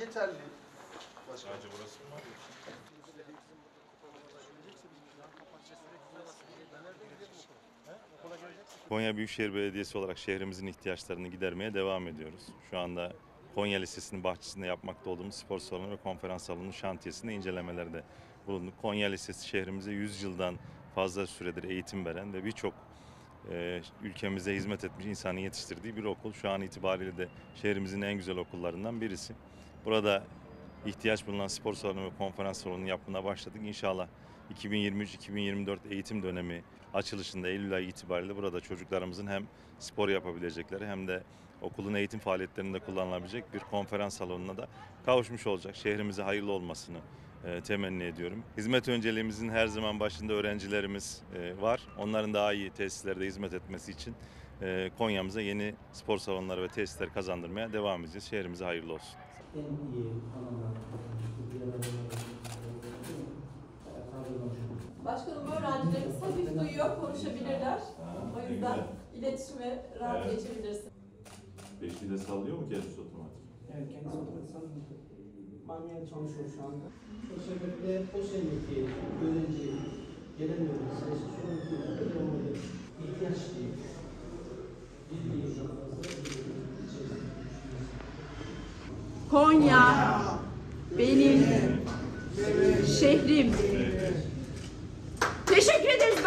yeterli. Başka. Sadece burası mı var? Konya Büyükşehir Belediyesi olarak şehrimizin ihtiyaçlarını gidermeye devam ediyoruz. Şu anda Konya Lisesi'nin bahçesinde yapmakta olduğumuz spor salonu ve konferans salonu şantiyesinde incelemelerde bulunduk. Konya Lisesi şehrimize 100 yıldan fazla süredir eğitim veren ve birçok e, ülkemize hizmet etmiş insanın yetiştirdiği bir okul. Şu an itibariyle de şehrimizin en güzel okullarından birisi. Burada ihtiyaç bulunan spor salonu ve konferans salonu yapımına başladık. İnşallah 2023-2024 eğitim dönemi açılışında Eylül ayı itibariyle burada çocuklarımızın hem spor yapabilecekleri hem de okulun eğitim faaliyetlerinde kullanılabilecek bir konferans salonuna da kavuşmuş olacak. Şehrimize hayırlı olmasını e, temenni ediyorum. Hizmet önceliğimizin her zaman başında öğrencilerimiz e, var. Onların daha iyi tesislerde hizmet etmesi için e, Konya'mıza yeni spor salonları ve tesisler kazandırmaya devam edeceğiz. Şehrimize hayırlı olsun. en iyi. Başkanım öğrencilerimiz hafif duyuyor, konuşabilirler. O yüzden iletişime rahat Evet. geçebilirsin. Beşli de sallıyor mu kendisi otomatik? Evet, kendisi otomatik manuel çalışıyor şu anda. O sebeple o seneki öğrenci gelen öğrenci sayısı sonraki yıllarda devam ediyor. İhtiyaç değil. Bir yıldan fazla bir içerisinde düşünüyoruz. Konya benim şehrim. Teşekkür ederiz